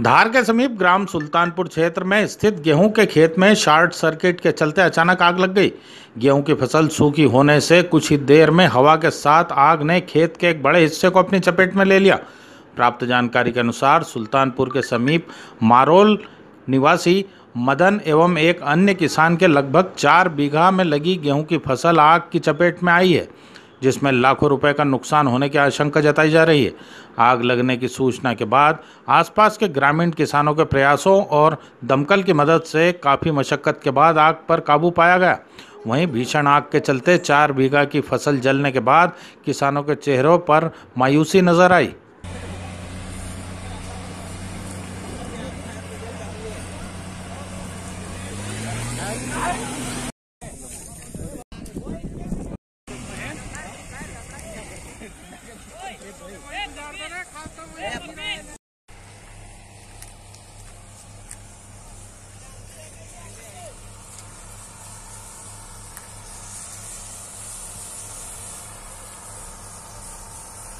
धार के समीप ग्राम सुल्तानपुर क्षेत्र में स्थित गेहूँ के खेत में शॉर्ट सर्किट के चलते अचानक आग लग गई। गेहूँ की फ़सल सूखी होने से कुछ ही देर में हवा के साथ आग ने खेत के एक बड़े हिस्से को अपनी चपेट में ले लिया। प्राप्त जानकारी के अनुसार सुल्तानपुर के समीप मारोल निवासी मदन एवं एक अन्य किसान के लगभग चार बीघा में लगी गेहूँ की फ़सल आग की चपेट में आई है। जिसमें लाखों रुपए का नुकसान होने की आशंका जताई जा रही है। आग लगने की सूचना के बाद आसपास के ग्रामीण किसानों के प्रयासों और दमकल की मदद से काफ़ी मशक्कत के बाद आग पर काबू पाया गया। वहीं भीषण आग के चलते चार बीघा की फ़सल जलने के बाद किसानों के चेहरों पर मायूसी नज़र आई।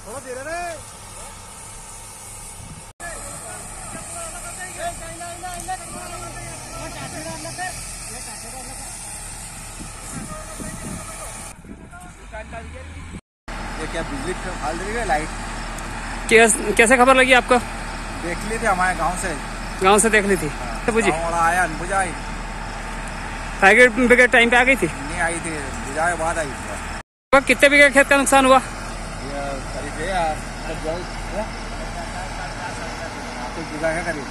थोड़ा धीरे रे क्या बिजली फाल रही लाइट? कैस- कैसे खबर लगी आपको? देख ली थी हमारे गाँव से। गाँव से देख ली थी। तो बुझी। गाँव वाला आया फायर ब्रिगेड टाइम पे आ गई थी? नहीं आई थी बुझाए बाद आई थी। कितने बीघे खेत का नुकसान हुआ? करीब है बीघा है करीब।